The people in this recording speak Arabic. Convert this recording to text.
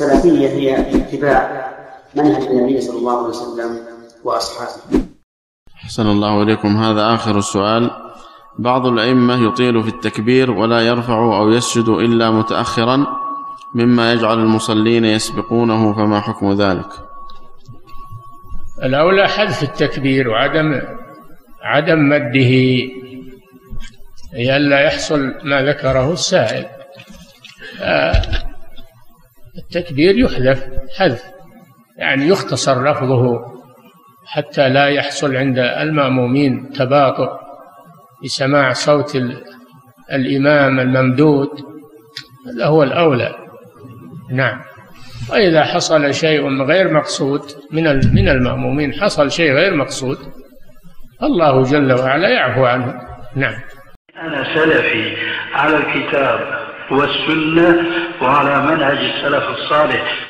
السلفية هي اتباع منهج النبي صلى الله عليه وسلم وأصحابه. أحسن الله إليكم. هذا آخر السؤال. بعض الأئمة يطيل في التكبير ولا يرفع أو يسجد إلا متأخرا مما يجعل المصلين يسبقونه فما حكم ذلك؟ الأولى حذف التكبير وعدم عدم مده. لئلا يحصل ما ذكره السائل. آه، التكبير يحذف حذف يعني يختصر لفظه حتى لا يحصل عند المأمومين تباطؤ بسماع صوت الإمام الممدود هذا هو الأولى. نعم. وإذا حصل شيء غير مقصود من من المأمومين حصل شيء غير مقصود الله جل وعلا يعفو عنه. نعم. أنا سلفي على الكتاب والسنة وعلى منهج السلف الصالح.